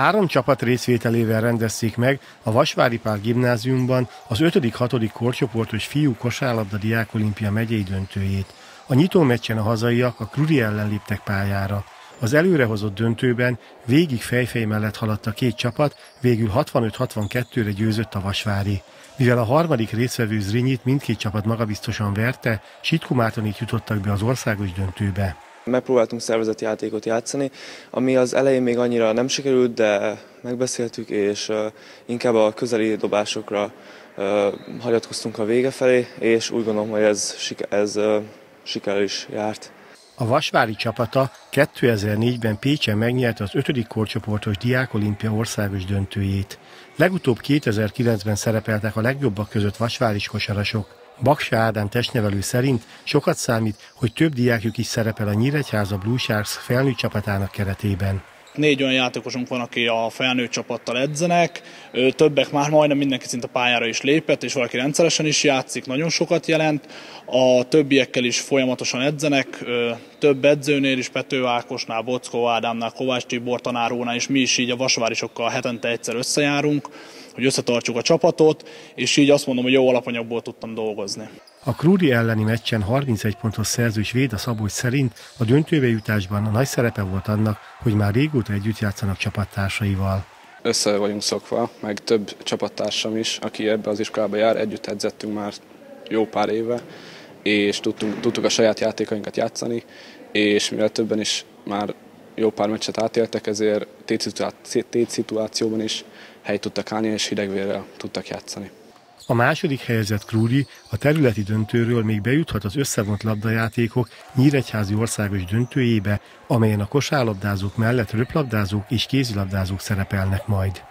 Három csapat részvételével rendezték meg a Vasvári Pál gimnáziumban az 5.-6. korcsoportos fiú kosárlabda diákolimpia megyei döntőjét. A nyitó meccsen a hazaiak a Kruri ellen léptek pályára. Az előrehozott döntőben végig fejfej mellett haladt a két csapat, végül 65-62-re győzött a Vasvári. Mivel a harmadik részvevő Zrinyit mindkét csapat magabiztosan verte, Sitkumátonit jutottak be az országos döntőbe. Megpróbáltunk szervezeti játékot játszani, ami az elején még annyira nem sikerült, de megbeszéltük, és inkább a közeli dobásokra hagyatkoztunk a vége felé, és úgy gondolom, hogy ez, ez siker is járt. A Vasvári csapata 2004-ben Pécsen megnyerte az 5. korcsoportos Diákolimpia országos döntőjét. Legutóbb 2009-ben szerepeltek a legjobbak között vasváris kosarasok. Baksa Ádám testnevelő szerint sokat számít, hogy több diákjuk is szerepel a Nyíregyháza Blue Sharks felnőtt csapatának keretében. Négy olyan játékosunk van, aki a felnőtt csapattal edzenek, többek már majdnem mindenki szinte pályára is lépett, és valaki rendszeresen is játszik, nagyon sokat jelent. A többiekkel is folyamatosan edzenek, több edzőnél is, Pető Ákosnál, Bockó Ádámnál, Kovács Tibor tanárónál is mi is így a vasvárisokkal hetente egyszer összejárunk, hogy összetartsuk a csapatot, és így azt mondom, hogy jó alapanyagból tudtam dolgozni. A Krúri elleni meccsen 31 pontos szerzős Véda Szabolcs szerint a döntőbe jutásban a nagy szerepe volt annak, hogy már régóta együtt játszanak csapattársaival. Össze vagyunk szokva, meg több csapattársam is, aki ebbe az iskolába jár, együtt edzettünk már jó pár éve, és tudtunk, tudtuk a saját játékainkat játszani, és mivel többen is már jó pár meccset átéltek, ezért szituációban is helyt tudtak állni, és hidegvérrel tudtak játszani. A második helyezett Krúri a területi döntőről még bejuthat az összevont labdajátékok Nyíregyházi országos döntőjébe, amelyen a kosárlabdázók mellett röplabdázók és kézilabdázók szerepelnek majd.